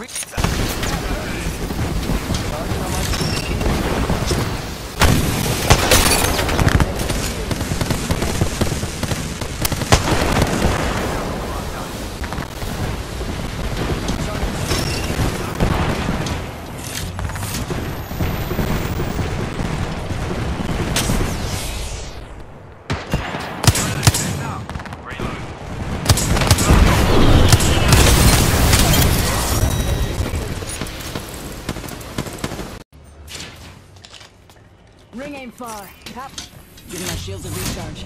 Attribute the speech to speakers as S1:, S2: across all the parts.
S1: Rick. Ring aim far. Cap. Giving my shields a recharge.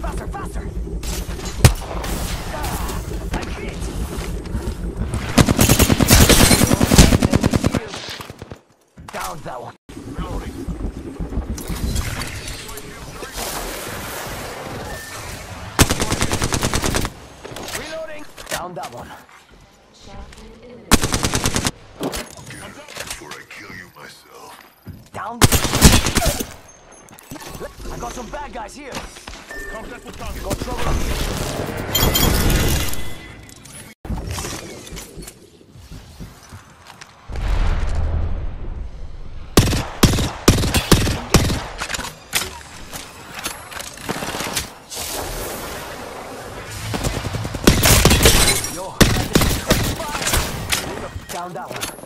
S1: Faster, faster, faster! Ah, I'm hit!
S2: Down that one.
S3: Reloading.
S2: Reloading. Down that one.
S3: Before I kill you myself.
S2: Down. I got some bad guys here.
S3: Contact with target.
S2: Got trouble up Down that.